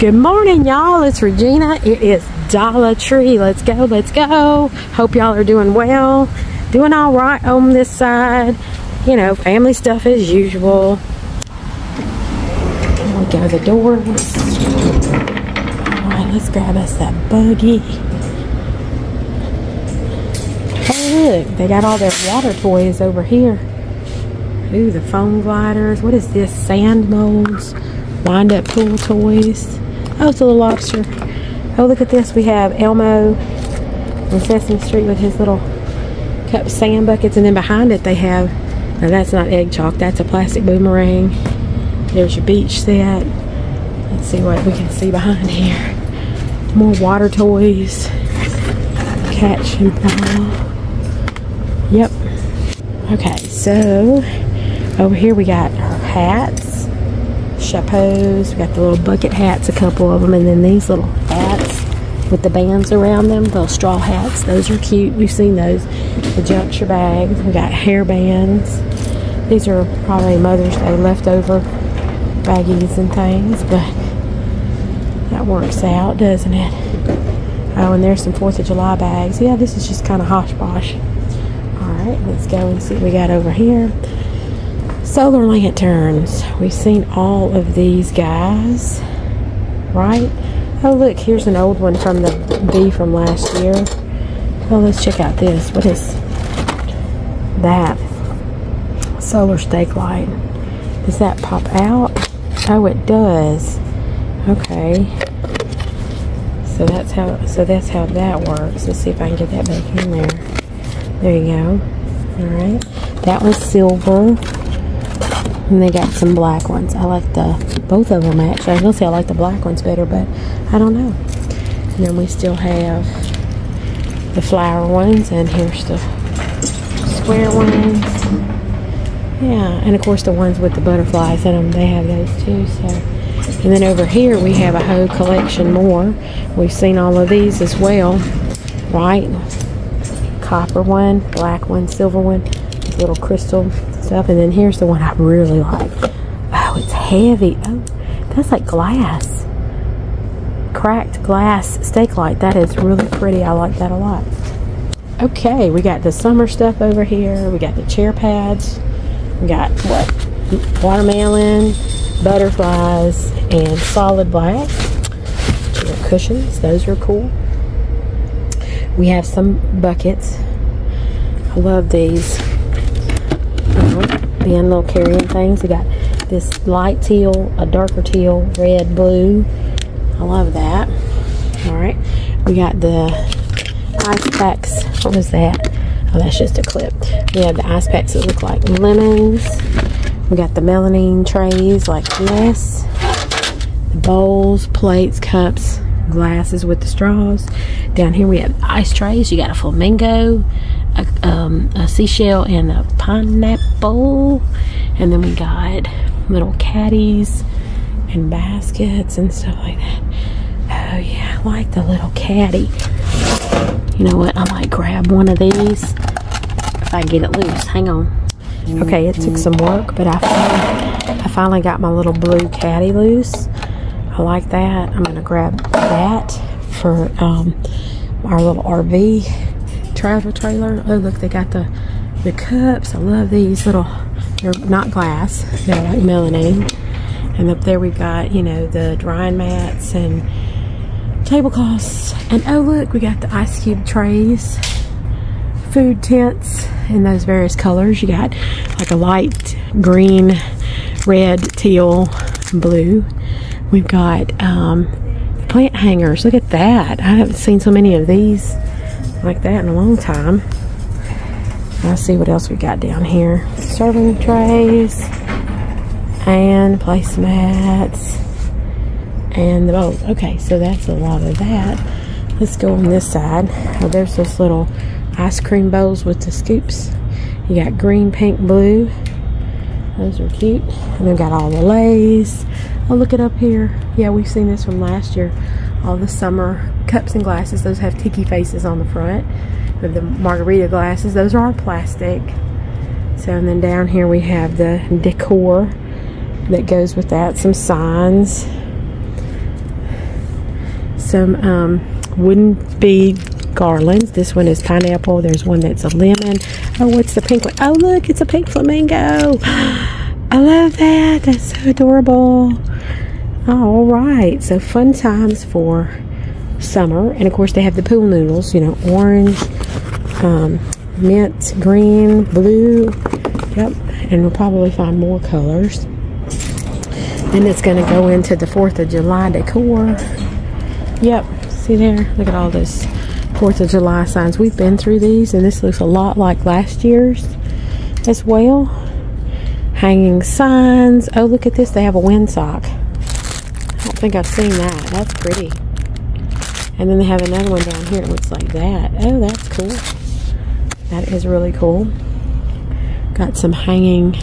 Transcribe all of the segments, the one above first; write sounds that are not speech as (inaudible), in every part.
Good morning, y'all. It's Regina. It is Dollar Tree. Let's go. Let's go. Hope y'all are doing well. Doing all right on this side. You know, family stuff as usual. We go to the doors. All right, let's grab us that buggy. Oh, look. They got all their water toys over here. Ooh, the foam gliders. What is this? Sand molds. Wind up pool toys. Oh, it's a little lobster. Oh, look at this. We have Elmo on Sesame Street with his little cup sand buckets. And then behind it they have, now that's not egg chalk. That's a plastic boomerang. There's your beach set. Let's see what we can see behind here. More water toys. Catch and ball. Yep. Okay, so over here we got our hats chapeaus. We got the little bucket hats, a couple of them, and then these little hats with the bands around them, little straw hats. Those are cute. We've seen those. The juncture bags. We got hair bands. These are probably Mother's Day leftover baggies and things, but that works out, doesn't it? Oh, and there's some 4th of July bags. Yeah, this is just kind of hosh posh. Alright, let's go and see what we got over here. Solar lanterns. We've seen all of these guys, right? Oh, look, here's an old one from the bee from last year. Oh, let's check out this. What is that? Solar stake light. Does that pop out? Oh, it does. Okay. So that's how so that's how that works. Let's see if I can get that back in there. There you go. Alright. That was silver. And they got some black ones. I like the, both of them actually. I was going to say I like the black ones better, but I don't know. And then we still have the flower ones, and here's the square ones. Yeah, and of course the ones with the butterflies in them, they have those too, so. And then over here we have a whole collection more. We've seen all of these as well, right? Copper one, black one, silver one, little crystal stuff. And then here's the one I really like. Oh, it's heavy. Oh, that's like glass. Cracked glass stake light. That is really pretty. I like that a lot. Okay, we got the summer stuff over here. We got the chair pads. We got what? Watermelon, butterflies, and solid black. Chair cushions. Those are cool. We have some buckets. I love these bin little carrying things. We got this light teal, a darker teal, red, blue. I love that. All right. We got the ice packs. What was that? Oh, that's just a clip. We have the ice packs that look like lemons. We got the melamine trays like this. The bowls, plates, cups, glasses with the straws. Down here we have ice trays. You got a flamingo, a, um, a seashell and a pineapple. And then we got little caddies and baskets and stuff like that. Oh yeah, I like the little caddy. You know what? I might grab one of these if I get it loose. Hang on. Okay, it took some work, but I finally, I finally got my little blue caddy loose. I like that. I'm gonna grab that for um, our little RV travel trailer. Oh, look, they got the the cups. I love these little, they're not glass, they're like melamine. And up there we've got, you know, the drying mats and tablecloths. And oh, look, we got the ice cube trays, food tents in those various colors. You got like a light green, red, teal, blue. We've got um, plant hangers. Look at that. I haven't seen so many of these like that in a long time. Let's see what else we got down here. Serving trays and placemats and the bowls. Okay, so that's a lot of that. Let's go on this side. Oh, there's those little ice cream bowls with the scoops. You got green, pink, blue. Those are cute. And they've got all the leis. Oh, look it up here. Yeah, we've seen this from last year all the summer cups and glasses. Those have tiki faces on the front. The margarita glasses, those are plastic. So, and then down here we have the decor that goes with that. Some signs. some um, wooden bead garlands. This one is pineapple. There's one that's a lemon. Oh, what's the pink one? Oh, look, it's a pink flamingo. (gasps) I love that. That's so adorable. All right, so fun times for summer. And of course, they have the pool noodles, you know, orange, um, mint, green, blue. Yep, and we'll probably find more colors. And it's going to go into the 4th of July decor. Yep, see there? Look at all this 4th of July signs. We've been through these, and this looks a lot like last year's as well. Hanging signs. Oh, look at this. They have a windsock. Think I've seen that. That's pretty. And then they have another one down here. It looks like that. Oh, that's cool. That is really cool. Got some hanging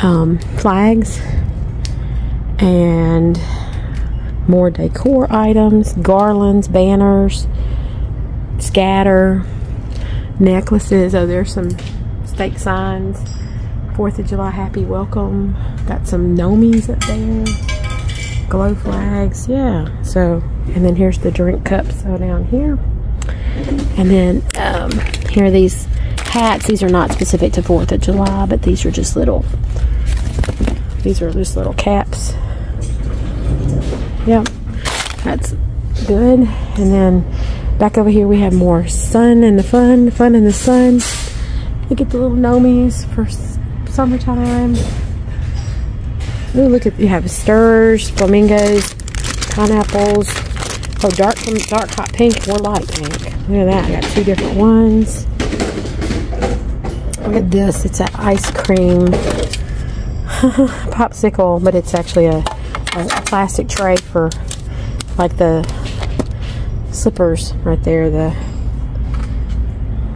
um, flags and more decor items, garlands, banners, scatter, necklaces. Oh, there's some stake signs. Fourth of July happy welcome. Got some nomies up there. Glow flags. Yeah. So, and then here's the drink cups so down here. And then um, here are these hats. These are not specific to 4th of July, but these are just little, these are just little caps Yep, that's good. And then back over here we have more sun and the fun, fun in the sun. Look at the little nomies for summertime. Ooh, look at, you have stirs, flamingos, pineapples. Oh, dark, dark hot pink or light pink. Look at that, I got two different ones. Look at this, it's an ice cream (laughs) popsicle, but it's actually a a plastic tray for like the slippers right there. The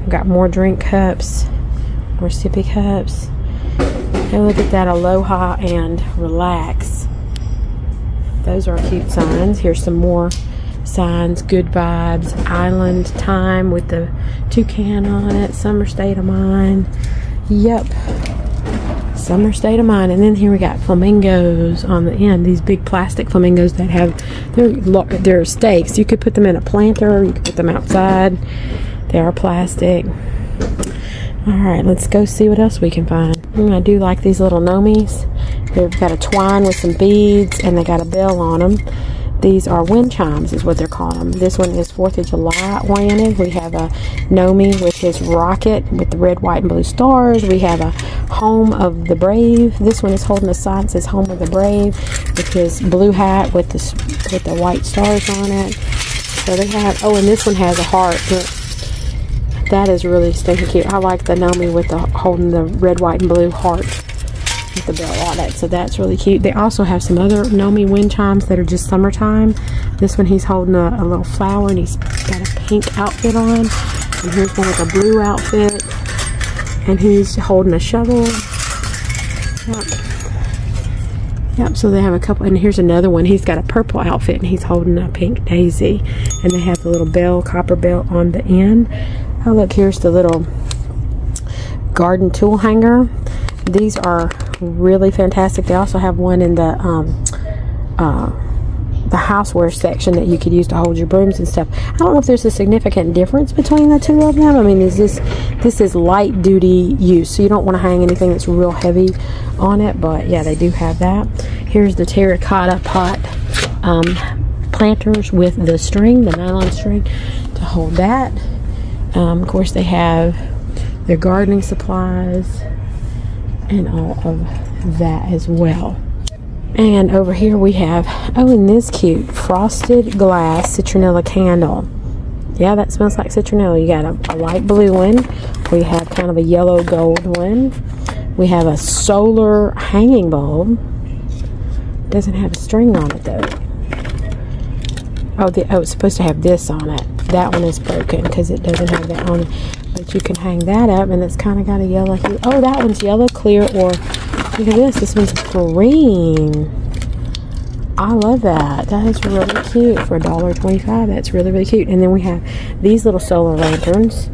got more drink cups, more sippy cups. And look at that Aloha and Relax. Those are cute signs. Here's some more signs. Good vibes. Island time with the toucan on it. Summer state of mind. Yep summer state of mind. And then here we got flamingos on the end. These big plastic flamingos that have they're they're stakes. You could put them in a planter. You could put them outside. They are plastic. All right, let's go see what else we can find. Mm, I do like these little nomies. They've got a twine with some beads, and they got a bell on them. These are wind chimes is what they're calling them. This one is 4th of July oriented. We have a Nomi with his rocket with the red, white, and blue stars. We have a Home of the Brave. This one is holding a sign that says Home of the Brave with his blue hat with the, with the white stars on it. So they have, oh, and this one has a heart. That is really stinking cute. I like the Nomi with the holding the red, white, and blue heart with the bell on it. So that's really cute. They also have some other Nomi wind chimes that are just summertime. This one he's holding a, a little flower and he's got a pink outfit on. And here's one with a blue outfit. And he's holding a shovel. Yep. Yep, so they have a couple, and here's another one. He's got a purple outfit, and he's holding a pink daisy. And they have the little bell, copper bell on the end. Oh, look, here's the little garden tool hanger. These are really fantastic. They also have one in the um, uh, the houseware section that you could use to hold your brooms and stuff. I don't know if there's a significant difference between the two of them. I mean, is this this is light duty use, so you don't want to hang anything that's real heavy on it. But yeah, they do have that. Here's the terracotta pot um, planters with the string, the nylon string, to hold that. Um, of course, they have their gardening supplies and all of that as well. And over here we have, oh, and this cute frosted glass citronella candle. Yeah, that smells like citronella. You got a, a light blue one. We have kind of a yellow gold one. We have a solar hanging bulb. Doesn't have a string on it though. Oh, the, oh, it's supposed to have this on it. That one is broken because it doesn't have that on it. But you can hang that up and it's kind of got a yellow hue. Oh, that one's yellow, clear, or look at this. This one's green. I love that. That is really cute for $1.25. That's really, really cute. And then we have these little solar lanterns.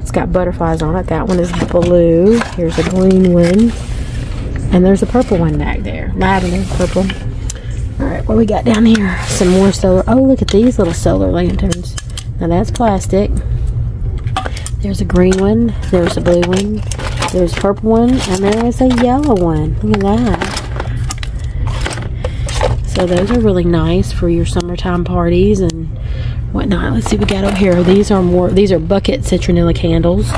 It's got butterflies on it. That one is blue. Here's a green one. And there's a purple one back there. Lavender, purple. All right, what we got down here? Some more solar. Oh, look at these little solar lanterns. Now that's plastic. There's a green one. There's a blue one. There's a purple one. And there is a yellow one. Look at that. So those are really nice for your summertime parties and whatnot. Let's see what we got over here. These are more, these are bucket citronella candles.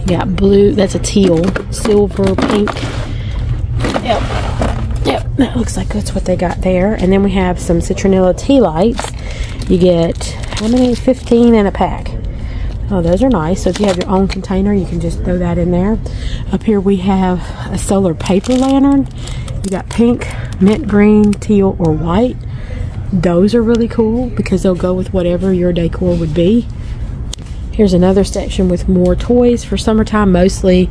You got blue, that's a teal, silver, pink. Yep. That looks like that's what they got there. And then we have some citronella tea lights. You get, how many? 15 in a pack. Oh, those are nice. So if you have your own container, you can just throw that in there. Up here we have a solar paper lantern. You got pink, mint green, teal, or white. Those are really cool because they'll go with whatever your decor would be. Here's another section with more toys for summertime, mostly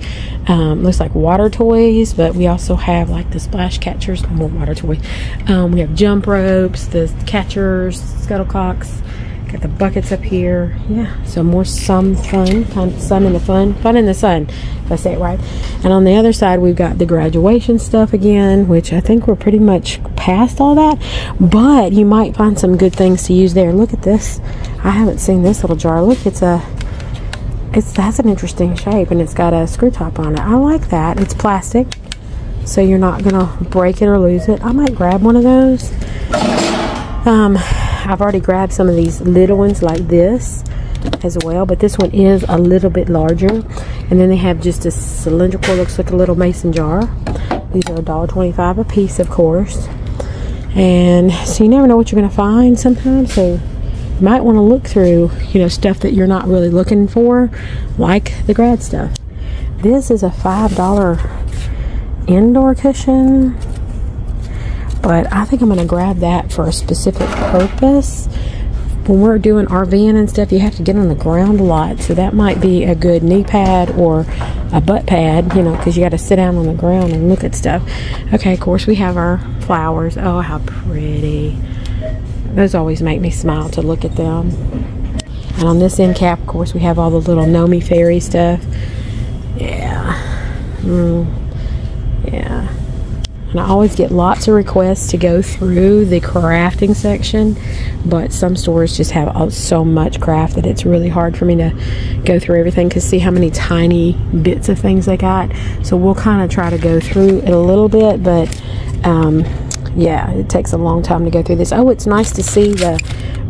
um, looks like water toys, but we also have like the splash catchers, more water toys. Um, we have jump ropes, the catchers, scuttlecocks, got the buckets up here. Yeah, so more some fun, kind of sun in the fun, fun in the sun, if I say it right. And on the other side, we've got the graduation stuff again, which I think we're pretty much past all that, but you might find some good things to use there. Look at this. I haven't seen this little jar. Look, it's a it's that's an interesting shape and it's got a screw top on it. I like that. It's plastic, so you're not gonna break it or lose it. I might grab one of those. Um, I've already grabbed some of these little ones like this as well, but this one is a little bit larger. And then they have just a cylindrical, looks like a little mason jar. These are $1.25 a piece, of course. And so you never know what you're to find sometimes. So you might want to look through, you know, stuff that you're not really looking for, like the grad stuff. This is a $5 indoor cushion, but I think I'm going to grab that for a specific purpose. When we're doing RVing and stuff, you have to get on the ground a lot, so that might be a good knee pad or a butt pad, you know, because you got to sit down on the ground and look at stuff. Okay, of course, we have our flowers. Oh, how pretty. Those always make me smile to look at them. And on this end cap, of course, we have all the little Nomi fairy stuff. Yeah. Mm. Yeah. And I always get lots of requests to go through the crafting section, but some stores just have so much craft that it's really hard for me to go through everything because see how many tiny bits of things they got. So we'll kind of try to go through it a little bit, but um, yeah, it takes a long time to go through this. Oh, it's nice to see the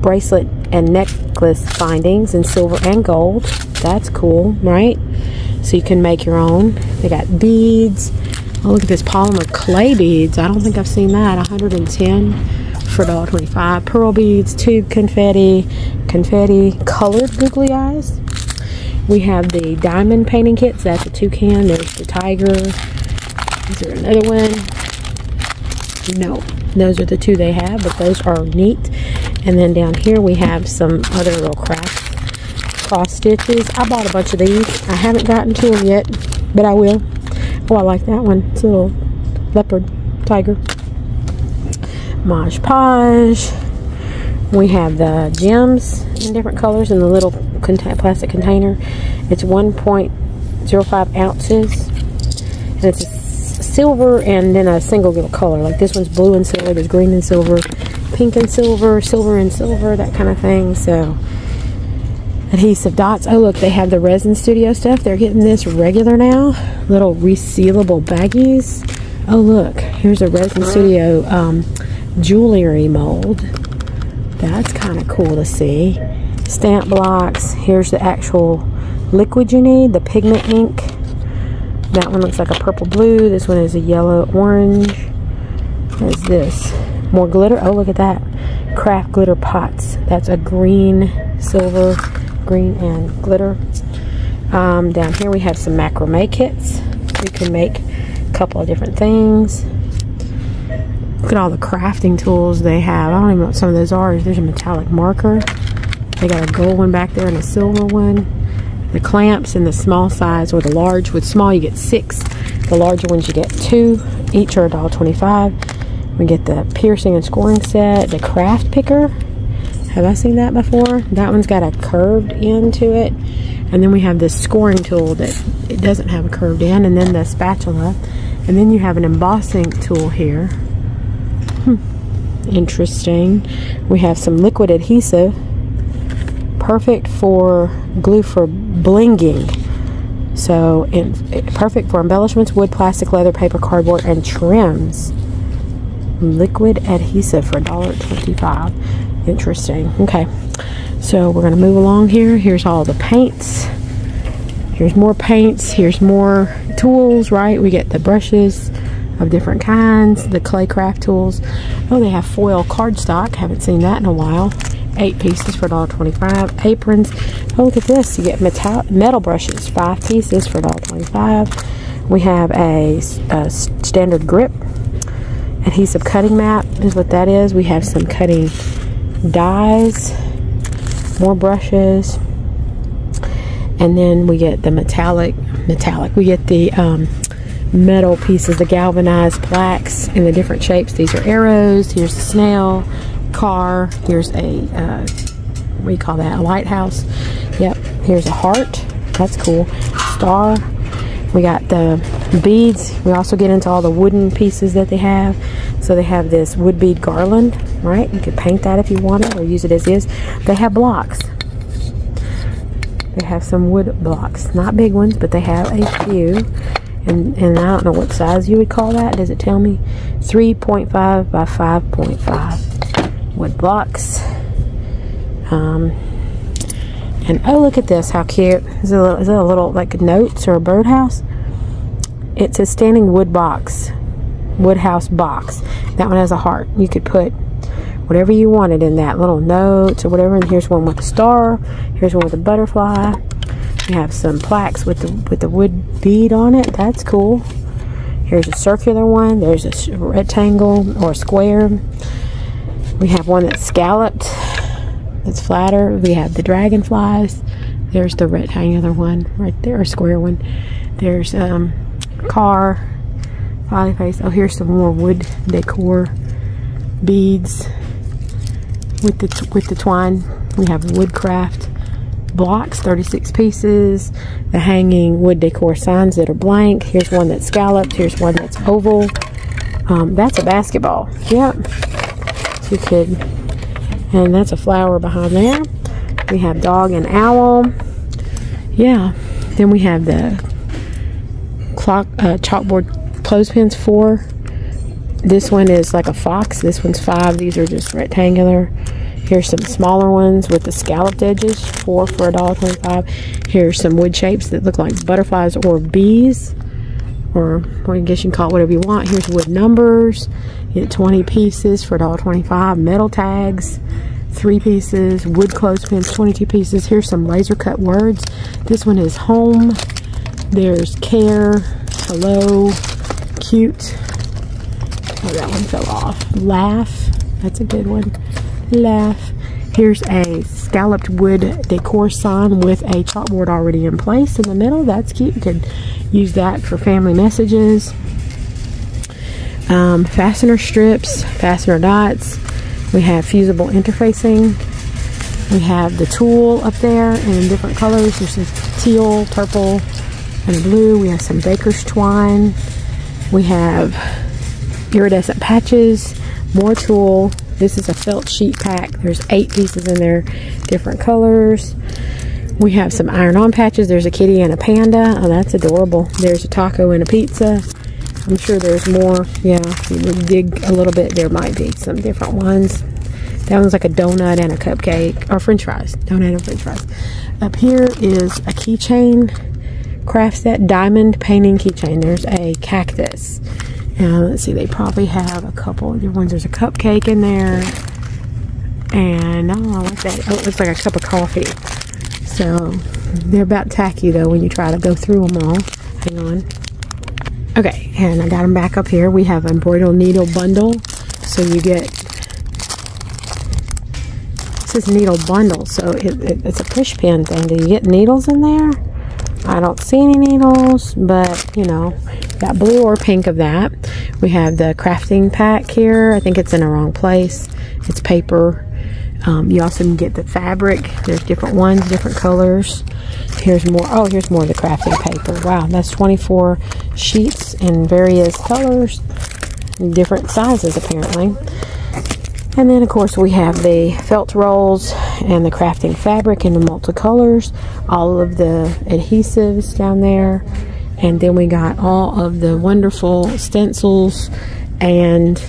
bracelet and necklace findings in silver and gold. That's cool, right? So you can make your own. They got beads. Oh, look at this polymer clay beads. I don't think I've seen that. 110 for $1.25. Pearl beads, tube confetti, confetti, colored googly eyes. We have the diamond painting kits. That's a toucan. There's the tiger. Is there another one? No, those are the two they have, but those are neat. And then down here we have some other little craft cross stitches. I bought a bunch of these. I haven't gotten to them yet, but I will. Oh, I like that one. It's a little leopard tiger. Mod Podge. We have the gems in different colors in the little plastic container. It's 1.05 ounces. And it's a silver and then a single little color. Like this one's blue and silver, there's green and silver, pink and silver, silver and silver, that kind of thing. So adhesive dots. Oh look, they have the resin studio stuff. They're getting this regular now. Little resealable baggies. Oh look, here's a resin studio um, jewelry mold. That's kind of cool to see. Stamp blocks. Here's the actual liquid you need, the pigment ink. That one looks like a purple blue. This one is a yellow orange. What is this? More glitter. Oh, look at that. Craft glitter pots. That's a green, silver, green, and glitter. Um, down here we have some macrame kits. You can make a couple of different things. Look at all the crafting tools they have. I don't even know what some of those are. There's a metallic marker. They got a gold one back there and a silver one the clamps in the small size or the large. With small, you get six. The larger ones, you get two. Each are $1.25. We get the piercing and scoring set, the craft picker. Have I seen that before? That one's got a curved end to it. And then we have this scoring tool that it doesn't have a curved end. And then the spatula. And then you have an embossing tool here. Hmm. Interesting. We have some liquid adhesive. Perfect for glue for blinging. So, perfect for embellishments, wood, plastic, leather, paper, cardboard, and trims. Liquid adhesive for $1.25. Interesting. Okay. So, we're going to move along here. Here's all the paints. Here's more paints. Here's more tools, right? We get the brushes of different kinds, the clay craft tools. Oh, they have foil cardstock. Haven't seen that in a while. Eight pieces for $1.25. Aprons. Oh, look at this. You get metal, metal brushes. Five pieces for $1.25. We have a, a standard grip. Adhesive cutting mat is what that is. We have some cutting dies. More brushes and then we get the metallic metallic we get the um, metal pieces the galvanized plaques in the different shapes these are arrows here's a snail car. Here's a uh, what do you call that? A lighthouse. Yep here's a heart. That's cool. Star. We got the beads. We also get into all the wooden pieces that they have. So they have this wood bead garland right? You could paint that if you want it or use it as is. They have blocks. They have some wood blocks. Not big ones, but they have a few. And, and I don't know what size you would call that. Does it tell me? 3.5 by 5.5 wood blocks. Um, and oh, look at this. How cute. Is it a little, is it a little like notes or a birdhouse? It's a standing wood box. Wood house box. That one has a heart. You could put whatever you wanted in that little notes or whatever. And here's one with a star. Here's one with a butterfly. We have some plaques with the with the wood bead on it. That's cool. Here's a circular one. There's a rectangle or square. We have one that's scalloped. that's flatter. We have the dragonflies. There's the rectangular one right there, or square one. There's um car, smiley face. Oh, here's some more wood decor beads with the with the twine. We have woodcraft blocks, 36 pieces. The hanging wood decor signs that are blank. Here's one that's scalloped. Here's one that's oval. Um, that's a basketball. Yep. You could, and that's a flower behind there. We have dog and owl. Yeah. Then we have the clock uh, chalkboard clothespins four this one is like a fox. This one's five. These are just rectangular. Here's some smaller ones with the scalloped edges. Four for a dollar 25 Here's some wood shapes that look like butterflies or bees. Or guess you can call whatever you want. Here's wood numbers. You get 20 pieces for $1.25. Metal tags. Three pieces. Wood clothespins. 22 pieces. Here's some laser cut words. This one is home. There's care. Hello. Cute Oh, that one fell off. Laugh. That's a good one. Laugh. Here's a scalloped wood decor sign with a chalkboard already in place in the middle. That's cute. You could use that for family messages. Um, fastener strips, fastener dots. We have fusible interfacing. We have the tulle up there in different colors. There's some teal, purple, and blue. We have some baker's twine. We have iridescent patches, more tulle. This is a felt sheet pack. There's eight pieces in there, different colors. We have some iron-on patches. There's a kitty and a panda. Oh, that's adorable. There's a taco and a pizza. I'm sure there's more. Yeah, if you dig a little bit, there might be some different ones. That one's like a donut and a cupcake, or french fries. Donut and french fries. Up here is a keychain craft set diamond painting keychain. There's a cactus. And let's see, they probably have a couple of ones. There's a cupcake in there. And oh, I like that. Oh, it looks like a cup of coffee. So they're about tacky though when you try to go through them all. Hang on. Okay, and I got them back up here. We have embroidered needle bundle. So you get this is needle bundle. So it, it, it's a push pin thing. Do you get needles in there? I don't see any needles, but you know, got blue or pink of that. We have the crafting pack here. I think it's in the wrong place. It's paper. Um, you also can get the fabric. There's different ones, different colors. Here's more. Oh, here's more of the crafting paper. Wow, that's 24 sheets in various colors, different sizes apparently. And then, of course, we have the felt rolls and the crafting fabric in the multicolors, all of the adhesives down there. And then we got all of the wonderful stencils and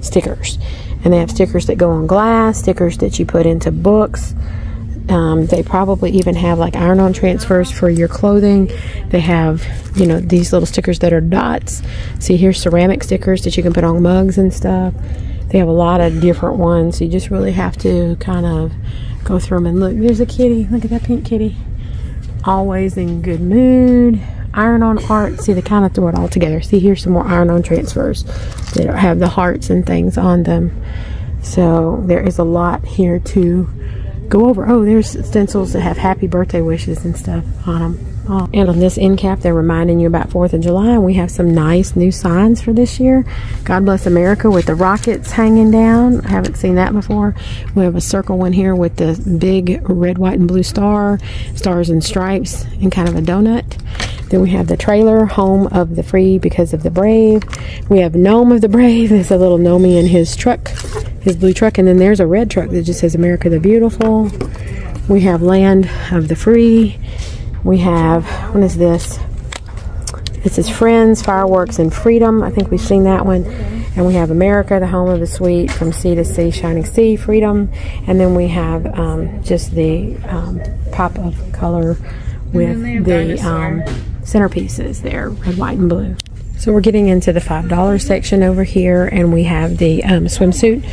stickers. And they have stickers that go on glass, stickers that you put into books. Um, they probably even have like iron on transfers for your clothing. They have, you know, these little stickers that are dots. See, here's ceramic stickers that you can put on mugs and stuff. They have a lot of different ones. So you just really have to kind of go through them and look. There's a kitty. Look at that pink kitty. Always in good mood. Iron on art. See, they kind of throw it all together. See, here's some more iron on transfers that have the hearts and things on them. So there is a lot here to go over. Oh, there's stencils that have happy birthday wishes and stuff on them. Oh. And on this end cap, they're reminding you about 4th of July. And we have some nice new signs for this year. God Bless America with the rockets hanging down. I haven't seen that before. We have a circle one here with the big red, white, and blue star, stars and stripes, and kind of a donut. Then we have the trailer, home of the free because of the brave. We have gnome of the brave. (laughs) There's a little gnome in his truck, his blue truck. And then there's a red truck that just says America the Beautiful. We have land of the free we have, what is this? This is Friends, Fireworks, and Freedom. I think we've seen that one. And we have America, the home of the sweet, from sea to sea, shining sea, freedom. And then we have um, just the um, pop of color with the um, centerpieces there, red, white, and blue. So we're getting into the $5 section over here, and we have the um, swimsuit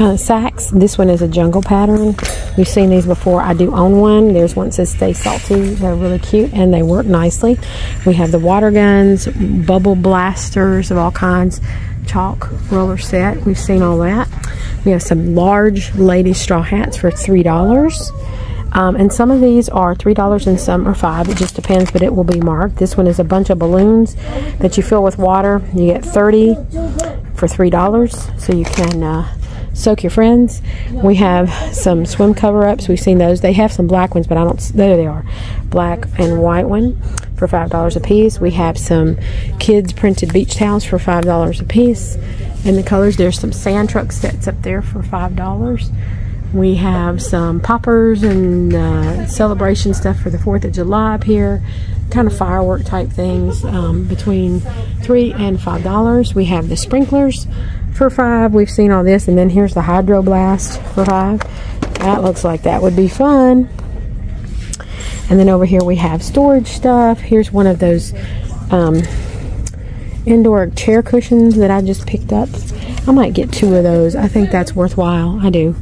uh, sacks. This one is a jungle pattern. We've seen these before. I do own one. There's one that says Stay Salty. They're really cute and they work nicely. We have the water guns, bubble blasters of all kinds, chalk roller set. We've seen all that. We have some large lady straw hats for $3. Um, and some of these are $3 and some are 5 It just depends, but it will be marked. This one is a bunch of balloons that you fill with water. You get 30 for $3. So you can uh, soak your friends. We have some swim cover-ups. We've seen those. They have some black ones, but I don't. There they are, black and white one for five dollars a piece. We have some kids printed beach towels for five dollars a piece. and the colors, there's some sand truck sets up there for five dollars. We have some poppers and uh, celebration stuff for the 4th of July up here. Kind of firework type things um, between 3 and $5. We have the sprinklers for five. We've seen all this, and then here's the Hydro Blast for five. That looks like that would be fun. And then over here we have storage stuff. Here's one of those um, indoor chair cushions that I just picked up. I might get two of those. I think that's worthwhile. I do.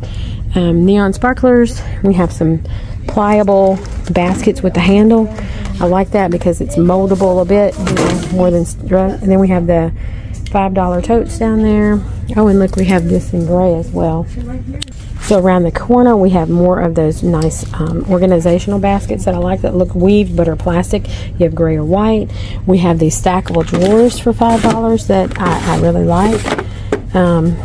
Um, neon sparklers. We have some pliable baskets with the handle. I like that because it's moldable a bit, you know, more than. And then we have the $5 totes down there. Oh, and look, we have this in gray as well. So around the corner, we have more of those nice um, organizational baskets that I like that look weaved but are plastic. You have gray or white. We have these stackable drawers for $5 that I, I really like. Um,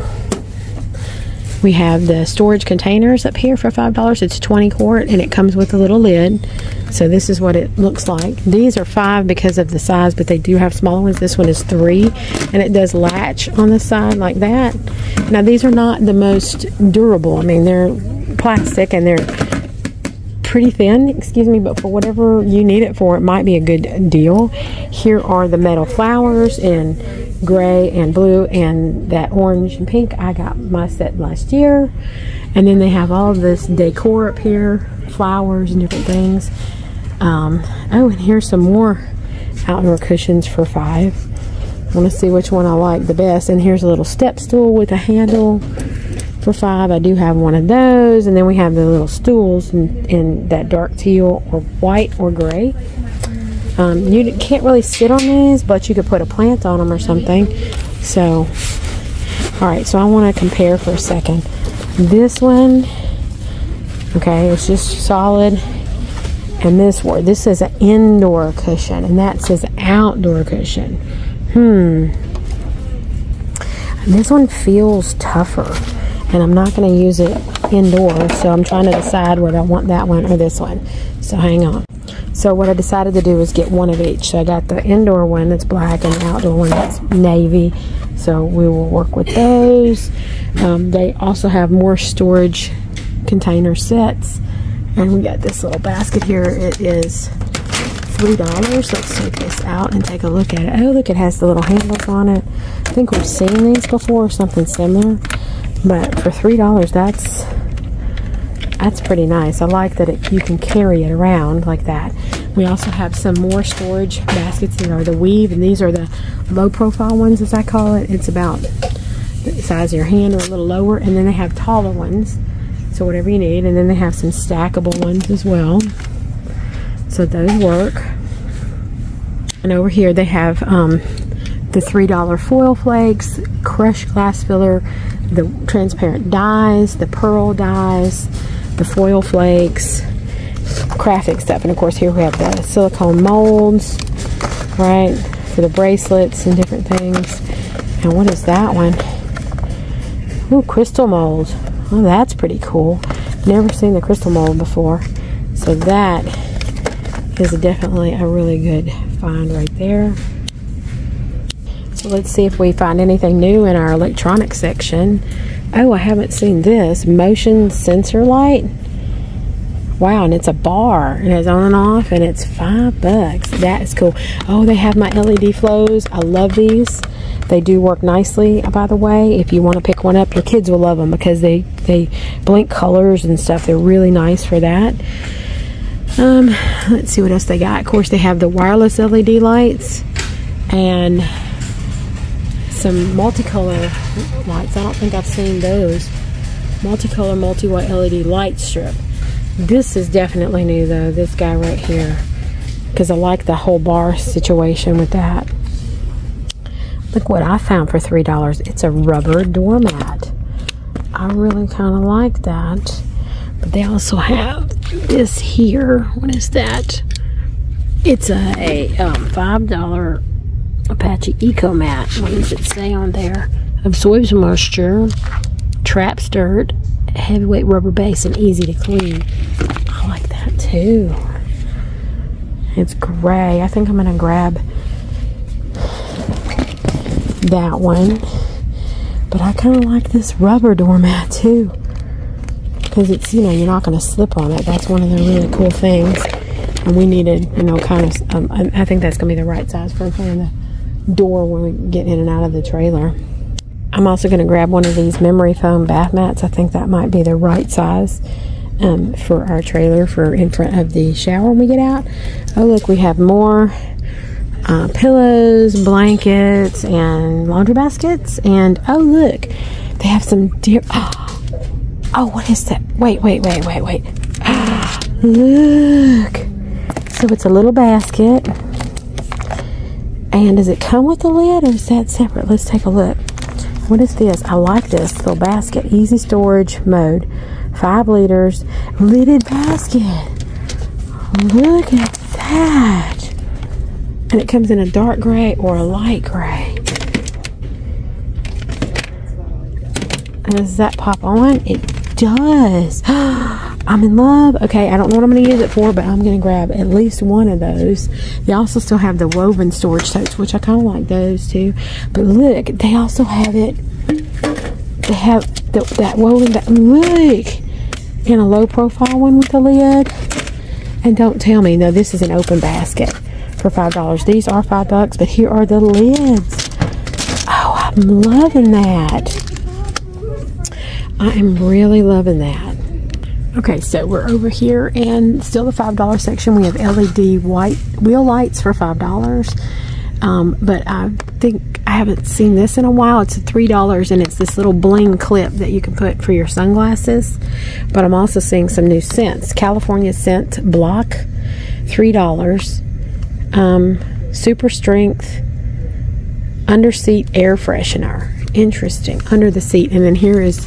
we have the storage containers up here for $5. It's 20 quart and it comes with a little lid. So this is what it looks like. These are five because of the size, but they do have smaller ones. This one is three and it does latch on the side like that. Now these are not the most durable. I mean, they're plastic and they're pretty thin, excuse me, but for whatever you need it for, it might be a good deal. Here are the metal flowers in gray and blue and that orange and pink. I got my set last year. And then they have all this decor up here, flowers and different things. Um, oh, and here's some more outdoor cushions for five. I want to see which one I like the best. And here's a little step stool with a handle for five. I do have one of those. And then we have the little stools in, in that dark teal or white or gray. Um, you can't really sit on these, but you could put a plant on them or something. So, all right, so I want to compare for a second. This one, okay, it's just solid. And this one, this is an indoor cushion, and that says outdoor cushion. Hmm. This one feels tougher and I'm not going to use it indoors so I'm trying to decide whether I want that one or this one so hang on so what I decided to do is get one of each so I got the indoor one that's black and the outdoor one that's navy So we will work with those. Um, they also have more storage container sets. And we got this little basket here. It is $3. Let's take this out and take a look at it. Oh, look, it has the little handles on it. I think we've seen these before, something similar. But for $3, that's that's pretty nice. I like that it, you can carry it around like that. We also have some more storage baskets. These are the weave, and these are the low profile ones, as I call it. It's about the size of your hand or a little lower. And then they have taller ones, so whatever you need. And then they have some stackable ones as well. So those work. And over here they have um, the $3 foil flakes, crushed glass filler, the transparent dyes, the pearl dyes, the foil flakes, crafting stuff. And of course here we have the silicone molds, right, for the bracelets and different things. And what is that one? Ooh, crystal mold. Oh, that's pretty cool. Never seen the crystal mold before. So that is definitely a really good find right there. So let's see if we find anything new in our electronics section. Oh, I haven't seen this. Motion sensor light. Wow, and it's a bar. It has on and off, and it's five bucks. That is cool. Oh, they have my LED flows. I love these. They do work nicely, by the way. If you want to pick one up, your kids will love them because they, they blink colors and stuff. They're really nice for that. Um, let's see what else they got. Of course, they have the wireless LED lights and some multicolor lights. I don't think I've seen those. Multicolor, multi-white LED light strip. This is definitely new though, this guy right here. Because I like the whole bar situation with that. Look what I found for $3. It's a rubber doormat. I really kind of like that. But they also have this here. What is that? It's a, a um, $5 Apache Eco Mat. What does it say on there? Absorbs moisture, traps dirt, heavyweight rubber base, and easy to clean. I like that too. It's gray. I think I'm going to grab that one. But I kind of like this rubber doormat too because it's you know you're not going to slip on it that's one of the really cool things and we needed you know kind of um, I think that's going to be the right size for in front of the door when we get in and out of the trailer I'm also going to grab one of these memory foam bath mats I think that might be the right size um, for our trailer for in front of the shower when we get out oh look we have more uh, pillows blankets and laundry baskets and oh look they have some deer oh, (gasps) Oh, what is that? Wait, wait, wait, wait, wait. Look. So it's a little basket. And does it come with a lid or is that separate? Let's take a look. What is this? I like this little basket. Easy storage mode. Five liters. Lidded basket. Look at that. And it comes in a dark gray or a light gray. Does that pop on? It does. (gasps) I'm in love. Okay, I don't know what I'm going to use it for, but I'm going to grab at least one of those. They also still have the woven storage totes, which I kind of like those too. But look, they also have it. They have the, that woven, that, look, in a low profile one with a lid. And don't tell me, no, this is an open basket for $5. These are 5 bucks, but here are the lids. Oh, I'm loving that. I am really loving that. Okay, so we're over here and still the $5 section. We have LED white wheel lights for $5. Um, but I think I haven't seen this in a while. It's $3 and it's this little bling clip that you can put for your sunglasses. But I'm also seeing some new scents. California Scent Block, $3. Um, super Strength Under Seat Air Freshener. Interesting. Under the seat. And then here is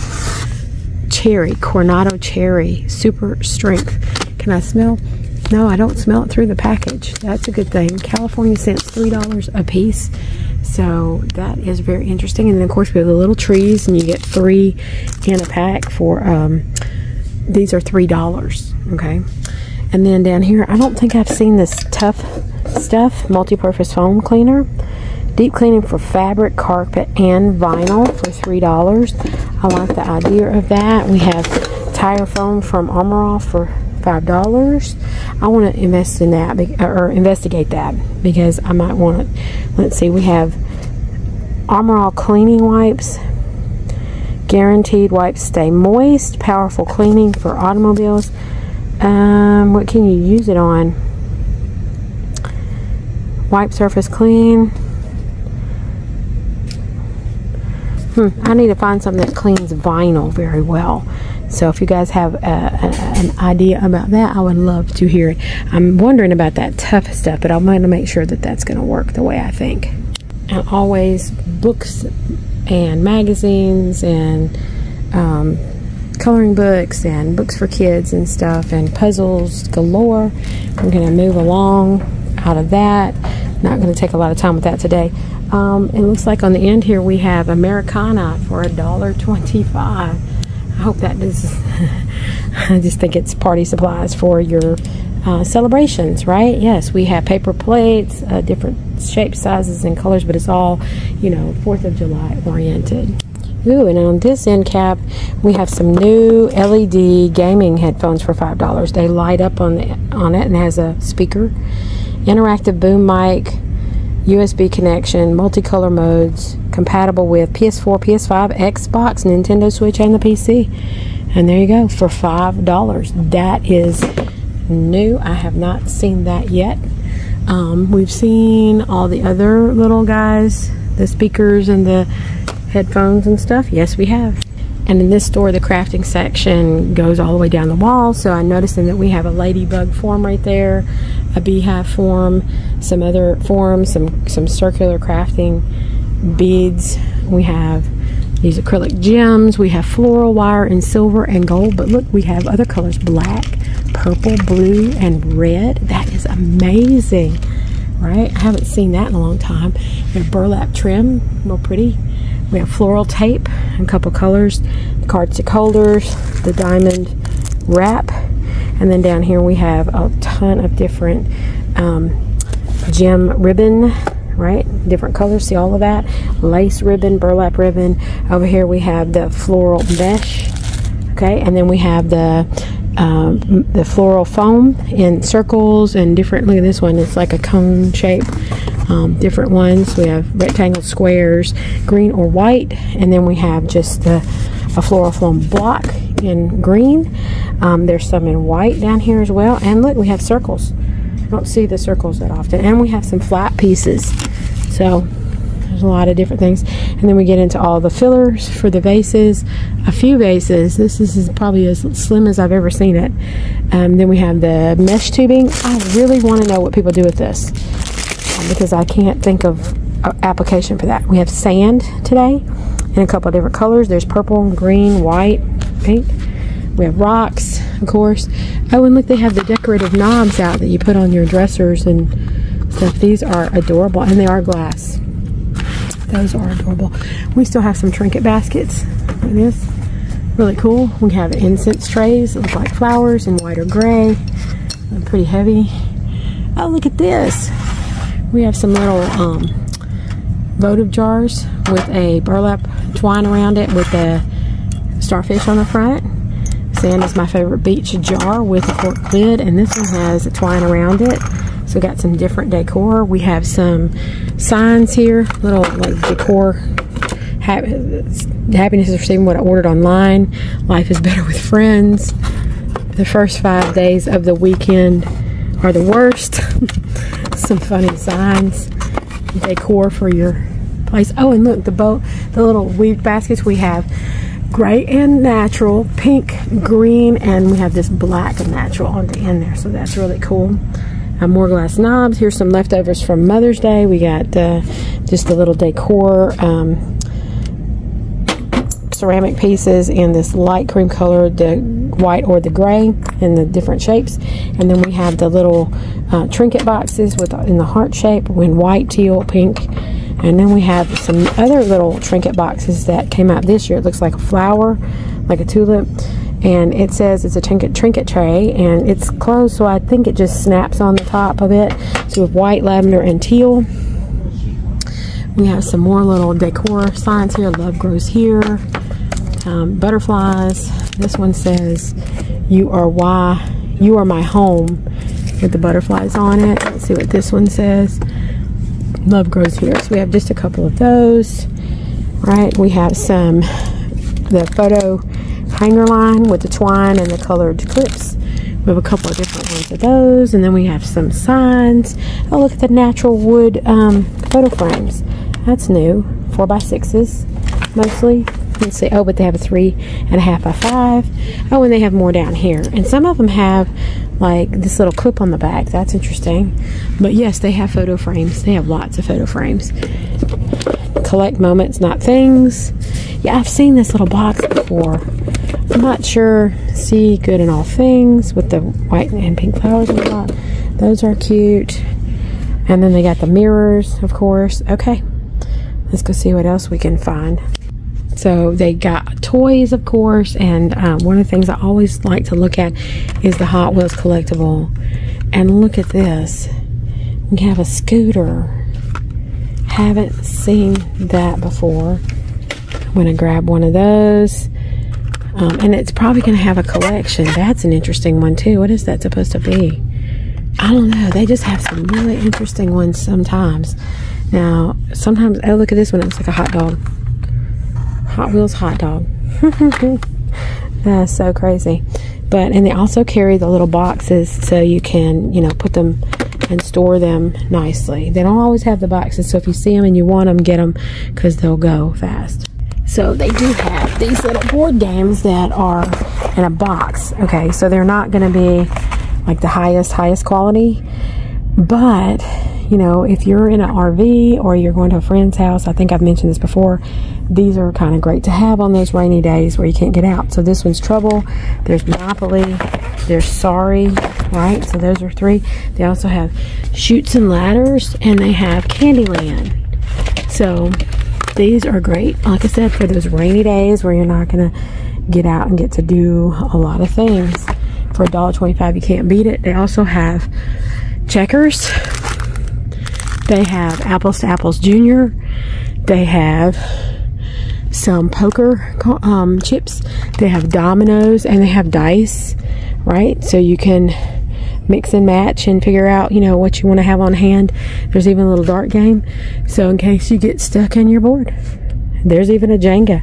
cherry, Coronado cherry, super strength. Can I smell? No, I don't smell it through the package. That's a good thing. California scents, $3 a piece. So that is very interesting. And then, of course, we have the little trees, and you get three in a pack for, um, these are $3, okay? And then down here, I don't think I've seen this tough stuff, multi-purpose foam cleaner. Deep cleaning for fabric, carpet, and vinyl for $3. I like the idea of that. We have tire foam from Armor All for $5. I want to invest in that or investigate that because I might want to. Let's see, we have Armor All cleaning wipes. Guaranteed wipes stay moist. Powerful cleaning for automobiles. Um, what can you use it on? Wipe surface clean. Hmm, I need to find something that cleans vinyl very well. So if you guys have a, a, an idea about that, I would love to hear it. I'm wondering about that tough stuff, but I'm going to make sure that that's going to work the way I think. And always books and magazines and um, coloring books and books for kids and stuff and puzzles galore. I'm going to move along out of that. Not going to take a lot of time with that today. Um, it looks like on the end here we have Americana for a dollar twenty-five. I hope that is. (laughs) I just think it's party supplies for your uh, celebrations, right? Yes, we have paper plates, uh, different shapes, sizes, and colors, but it's all, you know, Fourth of July oriented. Ooh, and on this end cap, we have some new LED gaming headphones for five dollars. They light up on the, on it and has a speaker, interactive boom mic, USB connection, multicolor modes, compatible with PS4, PS5, Xbox, Nintendo Switch, and the PC. And there you go for five dollars. That is new. I have not seen that yet. Um, we've seen all the other little guys, the speakers and the headphones and stuff? Yes, we have. And in this store, the crafting section goes all the way down the wall. So I noticed that we have a ladybug form right there, a beehive form, some other forms, some, some circular crafting beads. We have these acrylic gems. We have floral wire in silver and gold. But look, we have other colors, black, purple, blue, and red. That is amazing, right? I haven't seen that in a long time. Have burlap trim, real pretty. We have floral tape in a couple colors, the cardstock holders, the diamond wrap, and then down here we have a ton of different um, gem ribbon, right? Different colors, see all of that? Lace ribbon, burlap ribbon. Over here we have the floral mesh, okay? And then we have the um, the floral foam in circles and different, look at this one, it's like a cone shape um, different ones. We have rectangle squares, green or white, and then we have just the, a floral foam block in green. Um, there's some in white down here as well. And look, we have circles. I don't see the circles that often. And we have some flat pieces. So there's a lot of different things. And then we get into all the fillers for the vases. A few vases. This is probably as slim as I've ever seen it. Um, then we have the mesh tubing. I really want to know what people do with this because I can't think of application for that. We have sand today in a couple of different colors. There's purple, green, white, pink. We have rocks, of course. Oh, and look, they have the decorative knobs out that you put on your dressers and stuff. These are adorable, and they are glass. Those are adorable. We still have some trinket baskets like this. Really cool. We have incense trays that look like flowers in white or gray. They're pretty heavy. Oh, look at this. We have some little um, votive jars with a burlap twine around it with a starfish on the front. Sand is my favorite beach jar with a cork lid, and this one has a twine around it. So got some different decor. We have some signs here, little like decor. Happiness is receiving what I ordered online. Life is better with friends. The first five days of the weekend are the worst. (laughs) some funny signs, decor for your place. Oh, and look, the boat, the little weaved baskets we have gray and natural, pink, green, and we have this black and natural on the end there. So that's really cool. Uh, more glass knobs. Here's some leftovers from Mother's Day. We got uh, just a little decor um, ceramic pieces in this light cream color, the white or the gray in the different shapes. And then we have the little uh, trinket boxes with in the heart shape in white, teal, pink. And then we have some other little trinket boxes that came out this year. It looks like a flower, like a tulip. And it says it's a trinket, trinket tray and it's closed so I think it just snaps on the top of it. So with white, lavender, and teal. We have some more little decor signs here. Love grows here. Um, butterflies. This one says, "You are why you are my home," with the butterflies on it. Let's see what this one says. Love grows here. So we have just a couple of those. Right. We have some the photo hanger line with the twine and the colored clips. We have a couple of different ones of those, and then we have some signs. Oh, look at the natural wood um, photo frames. That's new. Four by sixes, mostly. Let's see. Oh, but they have a three and a half by five. Oh, and they have more down here. And some of them have like this little clip on the back. That's interesting. But yes, they have photo frames. They have lots of photo frames. Collect moments, not things. Yeah, I've seen this little box before. I'm not sure. See good in all things with the white and pink flowers on top. Those are cute. And then they got the mirrors, of course. Okay, let's go see what else we can find. So they got toys, of course, and um, one of the things I always like to look at is the Hot Wheels collectible. And look at this. We have a scooter. Haven't seen that before. I'm going to grab one of those. Um, and it's probably going to have a collection. That's an interesting one, too. What is that supposed to be? I don't know. They just have some really interesting ones sometimes. Now, sometimes, oh, look at this one. It looks like a hot dog. Hot Wheels hot dog. (laughs) That's so crazy. But, and they also carry the little boxes so you can, you know, put them and store them nicely. They don't always have the boxes, so if you see them and you want them, get them because they'll go fast. So they do have these little board games that are in a box. Okay, so they're not going to be like the highest, highest quality. But, you know, if you're in an RV or you're going to a friend's house, I think I've mentioned this before, these are kind of great to have on those rainy days where you can't get out. So this one's Trouble. There's Monopoly. There's Sorry, right? So those are three. They also have Chutes and Ladders and they have Candyland. So these are great, like I said, for those rainy days where you're not going to get out and get to do a lot of things. For $1.25, you can't beat it. They also have checkers. They have Apples to Apples Junior. They have some poker um, chips. They have dominoes and they have dice, right? So you can mix and match and figure out, you know, what you want to have on hand. There's even a little dart game. So in case you get stuck on your board, there's even a Jenga.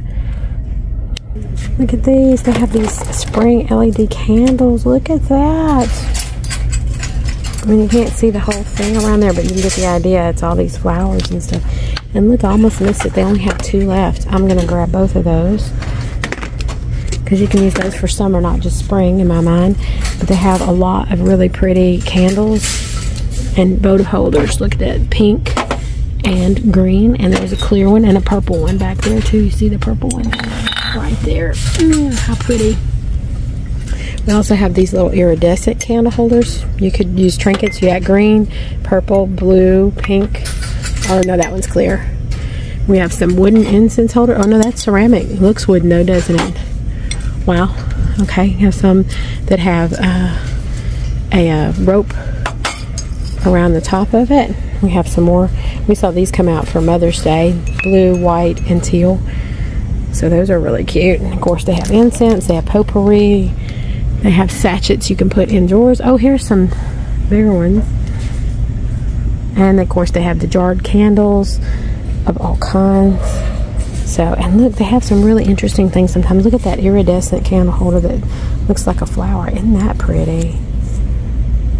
Look at these. They have these spring LED candles. Look at that. I mean, you can't see the whole thing around there, but you can get the idea. It's all these flowers and stuff. And look, I almost missed it. They only have two left. I'm going to grab both of those because you can use those for summer, not just spring in my mind. But they have a lot of really pretty candles and votive holders. Look at that pink and green, and there's a clear one and a purple one back there too. You see the purple one right there. Mm, how pretty. We also have these little iridescent candle holders. You could use trinkets. You got green, purple, blue, pink. Oh no, that one's clear. We have some wooden incense holder. Oh no, that's ceramic. It looks wooden though, doesn't it? Wow. Okay. You have some that have uh, a uh, rope around the top of it. We have some more. We saw these come out for Mother's Day. Blue, white, and teal. So those are really cute. And of course, they have incense. They have potpourri. They have sachets you can put in drawers. Oh, here's some bigger ones. And of course, they have the jarred candles of all kinds. So, and look, they have some really interesting things sometimes. Look at that iridescent candle holder that looks like a flower. Isn't that pretty?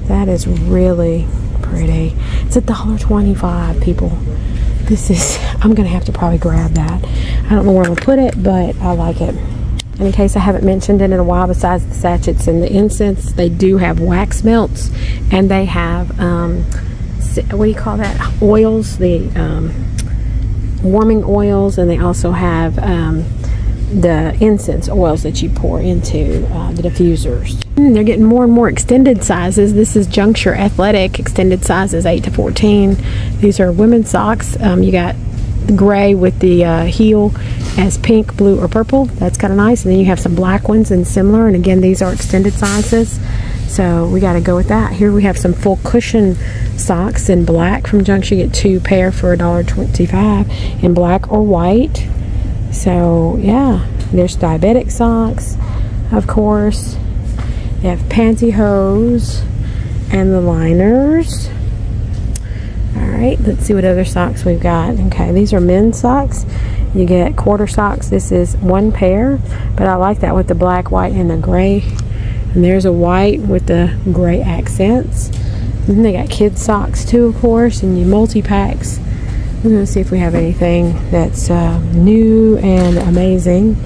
That is really pretty. It's a dollar twenty-five, people. This is, (laughs) I'm going to have to probably grab that. I don't know where I'm going to put it, but I like it. And in case I haven't mentioned it in a while, besides the sachets and the incense, they do have wax melts and they have, um, what do you call that? Oils, the, um, warming oils and they also have um, the incense oils that you pour into uh, the diffusers. Mm, they're getting more and more extended sizes. This is Juncture Athletic extended sizes 8 to 14. These are women's socks. Um, you got gray with the uh, heel as pink, blue, or purple. That's kind of nice. And then you have some black ones and similar. And again, these are extended sizes. So we got to go with that. Here we have some full cushion socks in black from Junction. You get two pair for $1.25 in black or white. So yeah, there's diabetic socks, of course. They have pantyhose and the liners. Right, let's see what other socks we've got. Okay, these are men's socks. You get quarter socks. This is one pair, but I like that with the black, white, and the gray. And there's a white with the gray accents. And they got kids socks too, of course, and you multi-packs. We're going to see if we have anything that's uh, new and amazing.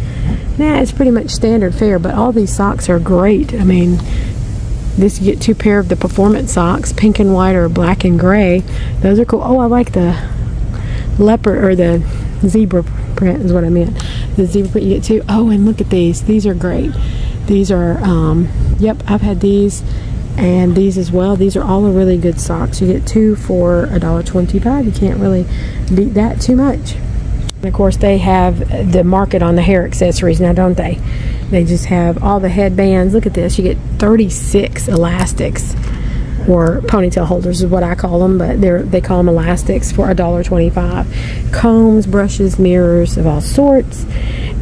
Nah, it's pretty much standard fare, but all these socks are great. I mean, this you get two pair of the performance socks, pink and white or black and gray. Those are cool. Oh, I like the leopard or the zebra print is what I meant. The zebra print you get two. Oh, and look at these. These are great. These are, um, yep, I've had these and these as well. These are all really good socks. You get two for a dollar 25 You can't really beat that too much. And of course, they have the market on the hair accessories now, don't they? They just have all the headbands. Look at this. You get 36 elastics or ponytail holders is what I call them, but they're they call them elastics for $1.25. Combs, brushes, mirrors of all sorts.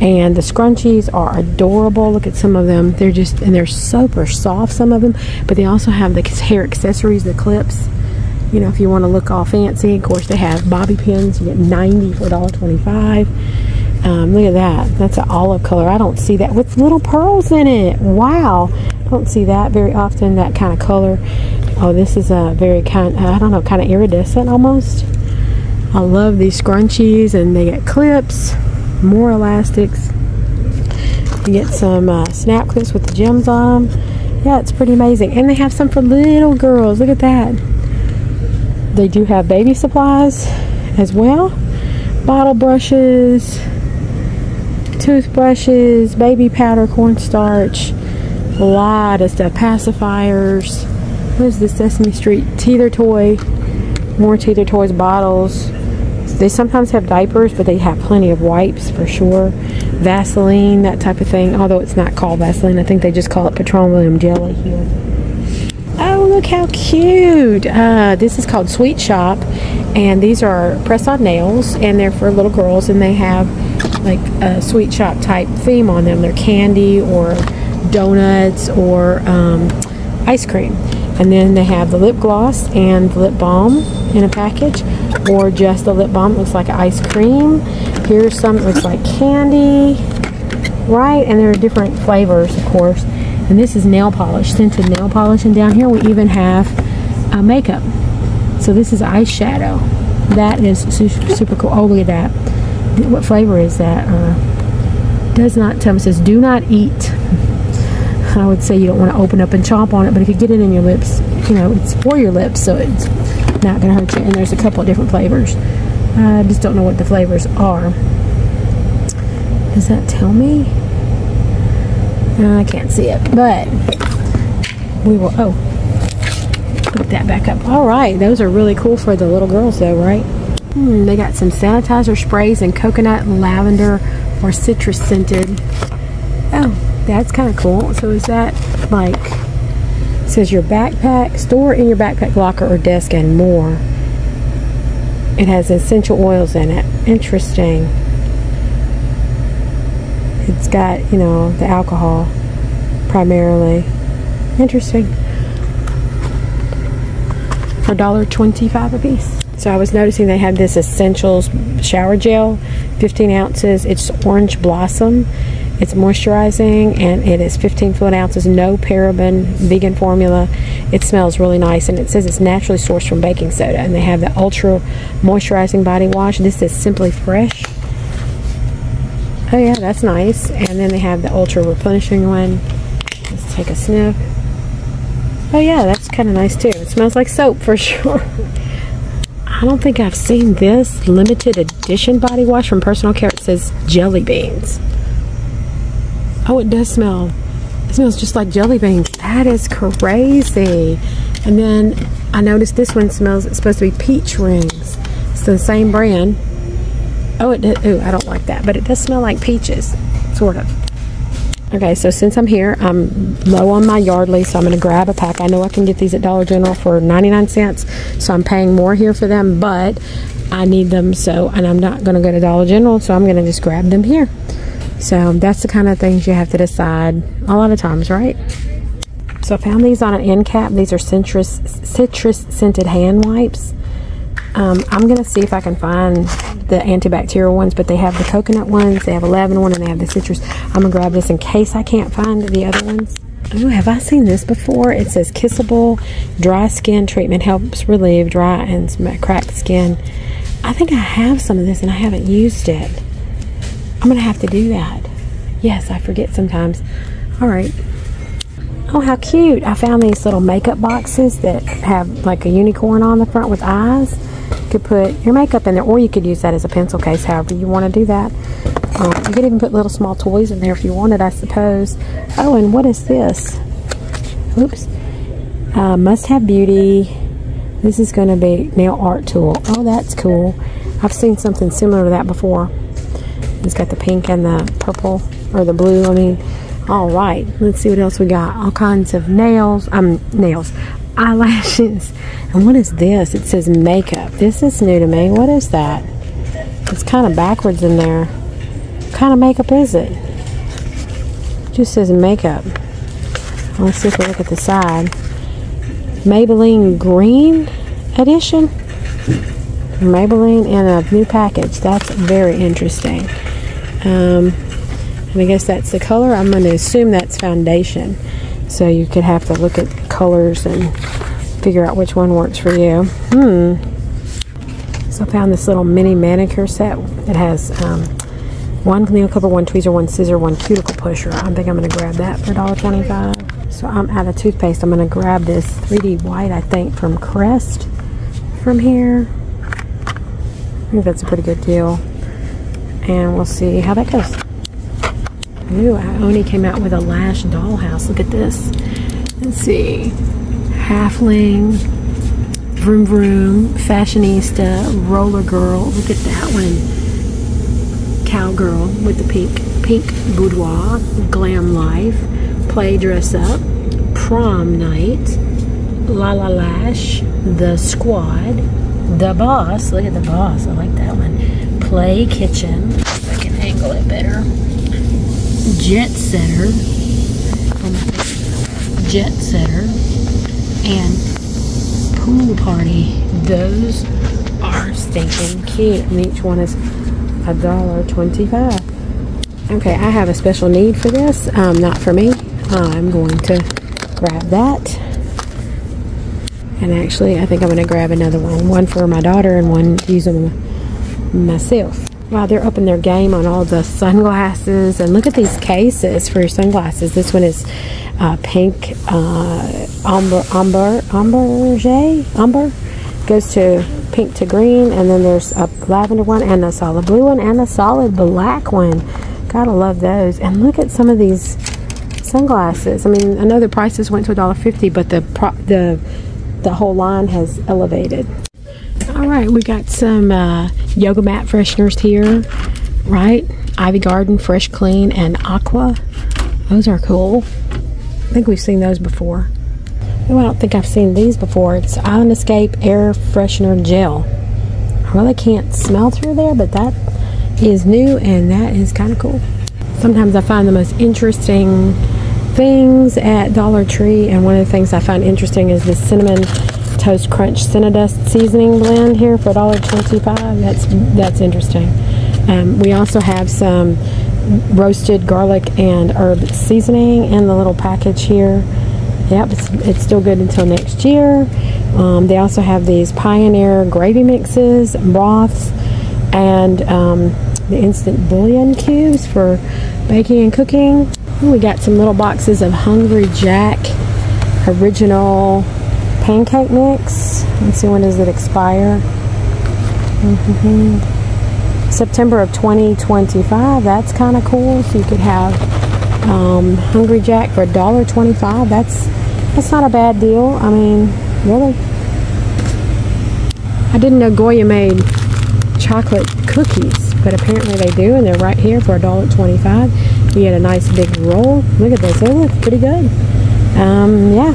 And the scrunchies are adorable. Look at some of them. They're just, and they're super soft, some of them. But they also have the hair accessories, the clips. You know, if you want to look all fancy. Of course, they have bobby pins. You get 90 for $1.25. Um, look at that. That's an olive color. I don't see that with little pearls in it. Wow. I don't see that very often, that kind of color. Oh, this is a very kind, I don't know, kind of iridescent almost. I love these scrunchies and they get clips more elastics. You get some uh, snap clips with the gems on them. Yeah, it's pretty amazing. And they have some for little girls. Look at that. They do have baby supplies as well. Bottle brushes, toothbrushes, baby powder, cornstarch, a lot of stuff. Pacifiers. What is this Sesame Street? Teether toy. More Teether toys bottles they sometimes have diapers, but they have plenty of wipes for sure. Vaseline, that type of thing. Although it's not called Vaseline. I think they just call it petroleum jelly here. Oh, look how cute. Uh, this is called Sweet Shop. And these are press-on nails. And they're for little girls. And they have like a Sweet Shop type theme on them. They're candy or donuts or um, ice cream. And then they have the lip gloss and the lip balm in a package or just the lip balm looks like ice cream. Here's some that looks like candy, right? And there are different flavors, of course. And this is nail polish, scented nail polish. And down here we even have uh, makeup. So this is eyeshadow. That is super, super cool. Oh, look at that. What flavor is that? Uh, does not tell me. Says do not eat. (laughs) I would say you don't want to open up and chomp on it, but if you get it in your lips, you know, it's for your lips, so it's not going to hurt you. And there's a couple of different flavors. I just don't know what the flavors are. Does that tell me? I can't see it, but we will, oh, put that back up. All right, those are really cool for the little girls though, right? Hmm, they got some sanitizer sprays and coconut lavender or citrus scented. Oh, that's kind of cool. So is that like, says your backpack, store in your backpack locker or desk and more. It has essential oils in it. Interesting. It's got, you know, the alcohol primarily. Interesting. For $1.25 a piece. So I was noticing they have this Essentials shower gel, 15 ounces. It's orange blossom it's moisturizing and it is 15 fluid ounces, no paraben, vegan formula. It smells really nice and it says it's naturally sourced from baking soda. And they have the ultra moisturizing body wash. This is Simply Fresh. Oh yeah, that's nice. And then they have the ultra replenishing one. Let's take a sniff. Oh yeah, that's kind of nice too. It smells like soap for (laughs) sure. I don't think I've seen this limited edition body wash from Personal Care. It says jelly beans. Oh, it does smell. It smells just like jelly beans. That is crazy. And then I noticed this one smells, it's supposed to be peach rings. It's the same brand. Oh, it does, ooh, I don't like that, but it does smell like peaches, sort of. Okay, so since I'm here, I'm low on my Yardley, so I'm going to grab a pack. I know I can get these at Dollar General for 99 cents, so I'm paying more here for them, but I need them, so, and I'm not going to go to Dollar General, so I'm going to just grab them here. So that's the kind of things you have to decide a lot of times, right? So I found these on an end cap. These are citrus, citrus scented hand wipes. Um, I'm going to see if I can find the antibacterial ones, but they have the coconut ones, they have a lavender one, and they have the citrus. I'm going to grab this in case I can't find the other ones. Oh, have I seen this before? It says Kissable Dry Skin Treatment helps relieve dry and cracked skin. I think I have some of this and I haven't used it. I'm going to have to do that. Yes, I forget sometimes. All right. Oh, how cute. I found these little makeup boxes that have like a unicorn on the front with eyes You could put your makeup in there, or you could use that as a pencil case, however you want to do that. Um, you could even put little small toys in there if you wanted, I suppose. Oh, and what is this? Oops. Uh, must have beauty. This is going to be nail art tool. Oh, that's cool. I've seen something similar to that before. It's got the pink and the purple, or the blue, I mean. All right, let's see what else we got. All kinds of nails, um, nails, eyelashes. (laughs) And what is this? It says makeup. This is new to me. What is that? It's kind of backwards in there. What kind of makeup is it? it just says makeup. Let's if we look at the side. Maybelline Green Edition. Maybelline in a new package. That's very interesting. Um, and I guess that's the color. I'm going to assume that's foundation. So you could have to look at colors and figure out which one works for you. Hmm. So I found this little mini manicure set. It has um, one nail clipper, one tweezer, one scissor, one cuticle pusher. I think I'm going to grab that for $1.25. So I'm out of toothpaste. I'm going to grab this 3D white, I think, from Crest from here. I think that's a pretty good deal. And we'll see how that goes. Ooh, Ioni came out with a Lash dollhouse. Look at this. Let's see. Halfling, Vroom Vroom, Fashionista, Roller Girl. Look at that one. Cowgirl with the pink, pink boudoir, Glam Life, Play Dress Up, Prom Night, La La Lash, The Squad, The Boss. Look at The Boss. I like that one. Play Kitchen. I can angle it better. Jet Setter. Jet Setter. And Pool Party. Those are stinking cute. And each one is a dollar twenty-five. Okay, I have a special need for this. Um, not for me. I'm going to grab that. And actually, I think I'm going to grab another one. One for my daughter and one to use them myself. Wow, they're upping their game on all the sunglasses. And look at these cases for your sunglasses. This one is uh, pink uh, umber, umber, umber, umber. Goes to pink to green. And then there's a lavender one and a solid blue one and a solid black one. Gotta love those. And look at some of these sunglasses. I mean, I know the prices went to $1.50, but the, the, the whole line has elevated. All right, we got some uh, yoga mat fresheners here, right? Ivy Garden, Fresh Clean, and Aqua. Those are cool. I think we've seen those before. Oh, I don't think I've seen these before. It's Island Escape Air Freshener Gel. I really can't smell through there, but that is new and that is kind of cool. Sometimes I find the most interesting things at Dollar Tree, and one of the things I find interesting is this cinnamon Toast Crunch Cinnadust seasoning blend here for $1.25. That's that's interesting. Um, we also have some roasted garlic and herb seasoning in the little package here. Yep, it's, it's still good until next year. Um, they also have these Pioneer gravy mixes, broths, and um, the instant bouillon cubes for baking and cooking. We got some little boxes of Hungry Jack original pancake mix. Let's see when does it expire. Mm -hmm. September of 2025. That's kind of cool. So you could have um, Hungry Jack for $1.25. That's that's not a bad deal. I mean, really. I didn't know Goya made chocolate cookies, but apparently they do, and they're right here for $1.25. You get a nice big roll. Look at this. It looks pretty good. Um, yeah.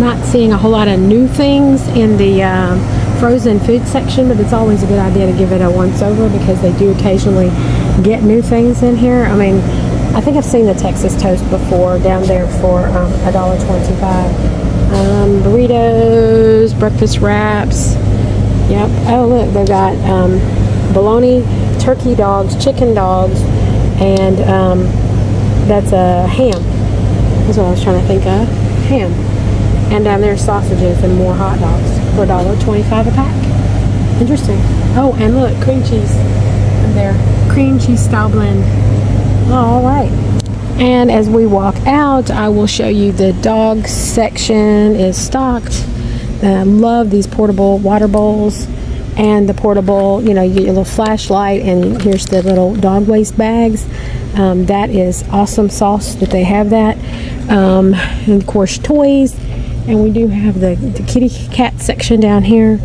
Not seeing a whole lot of new things in the um, frozen food section, but it's always a good idea to give it a once over because they do occasionally get new things in here. I mean, I think I've seen the Texas toast before down there for um, a dollar twenty-five. Um, burritos, breakfast wraps. Yep. Oh, look, they've got um, bologna, turkey dogs, chicken dogs, and um, that's a ham. That's what I was trying to think of. Ham. And down there, sausages and more hot dogs for $1.25 a pack. Interesting. Oh, and look, cream cheese. And there, cream cheese style blend. All right. And as we walk out, I will show you the dog section is stocked. I love these portable water bowls and the portable, you know, you get your little flashlight and here's the little dog waste bags. Um, that is awesome sauce that they have that. Um, and of course, toys. And we do have the, the kitty cat section down here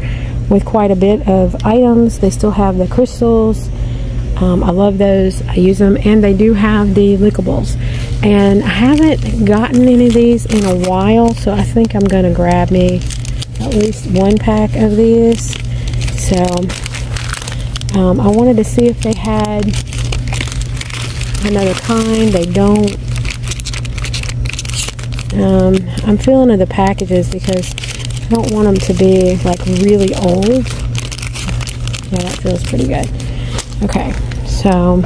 with quite a bit of items. They still have the crystals. Um, I love those. I use them. And they do have the lickables. And I haven't gotten any of these in a while, so I think I'm going to grab me at least one pack of these. So um, I wanted to see if they had another kind. They don't. Um, I'm feeling of the packages because I don't want them to be like really old. Yeah, that feels pretty good. Okay, so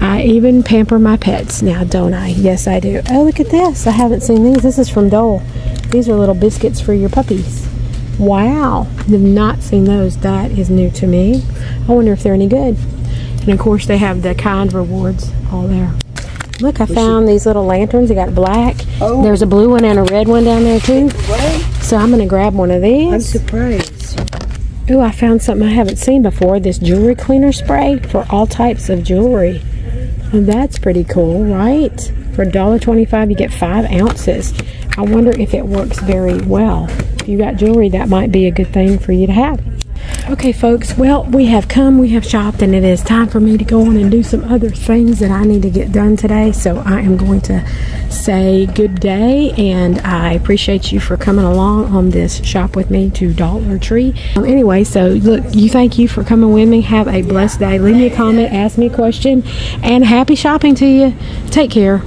I even pamper my pets now, don't I? Yes, I do. Oh, look at this. I haven't seen these. This is from Dole. These are little biscuits for your puppies. Wow. I've not seen those. That is new to me. I wonder if they're any good. And of course, they have the kind rewards all there. Look, I found these little lanterns. They got black. Oh. There's a blue one and a red one down there, too. What? So I'm going to grab one of these. I'm surprised. Ooh, I found something I haven't seen before. This jewelry cleaner spray for all types of jewelry. And that's pretty cool, right? For $1.25, you get five ounces. I wonder if it works very well. If you got jewelry, that might be a good thing for you to have. Okay, folks, well, we have come, we have shopped, and it is time for me to go on and do some other things that I need to get done today. So I am going to say good day, and I appreciate you for coming along on this shop with me to Dollar Tree. Um, anyway, so look, you thank you for coming with me. Have a blessed day. Leave me a comment, ask me a question, and happy shopping to you. Take care.